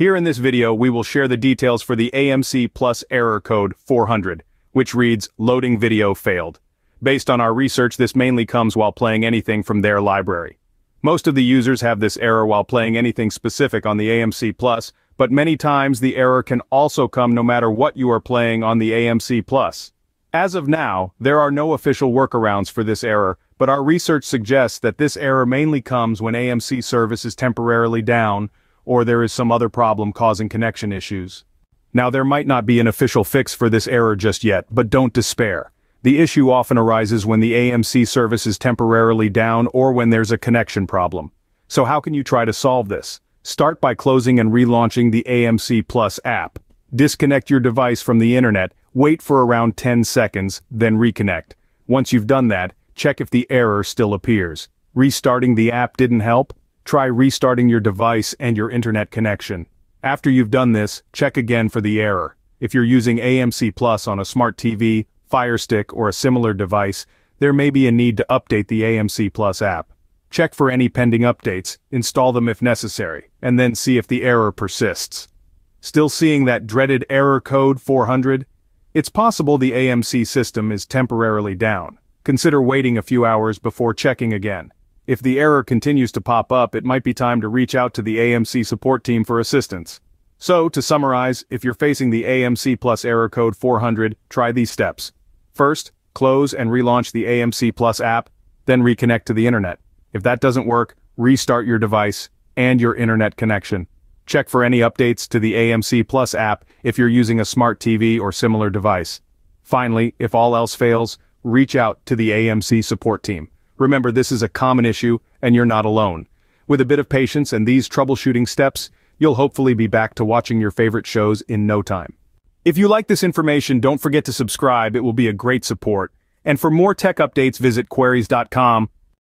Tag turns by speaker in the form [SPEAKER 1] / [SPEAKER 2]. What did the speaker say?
[SPEAKER 1] Here in this video we will share the details for the AMC Plus error code 400, which reads, loading video failed. Based on our research this mainly comes while playing anything from their library. Most of the users have this error while playing anything specific on the AMC Plus, but many times the error can also come no matter what you are playing on the AMC Plus. As of now, there are no official workarounds for this error, but our research suggests that this error mainly comes when AMC service is temporarily down, or there is some other problem causing connection issues. Now there might not be an official fix for this error just yet, but don't despair. The issue often arises when the AMC service is temporarily down or when there's a connection problem. So how can you try to solve this? Start by closing and relaunching the AMC Plus app. Disconnect your device from the internet Wait for around 10 seconds, then reconnect. Once you've done that, check if the error still appears. Restarting the app didn't help? Try restarting your device and your internet connection. After you've done this, check again for the error. If you're using AMC Plus on a smart TV, Fire Stick, or a similar device, there may be a need to update the AMC Plus app. Check for any pending updates, install them if necessary, and then see if the error persists. Still seeing that dreaded error code 400? It's possible the AMC system is temporarily down. Consider waiting a few hours before checking again. If the error continues to pop up it might be time to reach out to the AMC support team for assistance. So, to summarize, if you're facing the AMC Plus error code 400, try these steps. First, close and relaunch the AMC Plus app, then reconnect to the internet. If that doesn't work, restart your device and your internet connection. Check for any updates to the AMC Plus app if you're using a smart TV or similar device. Finally, if all else fails, reach out to the AMC support team. Remember this is a common issue and you're not alone. With a bit of patience and these troubleshooting steps, you'll hopefully be back to watching your favorite shows in no time. If you like this information don't forget to subscribe it will be a great support. And for more tech updates visit quaries.com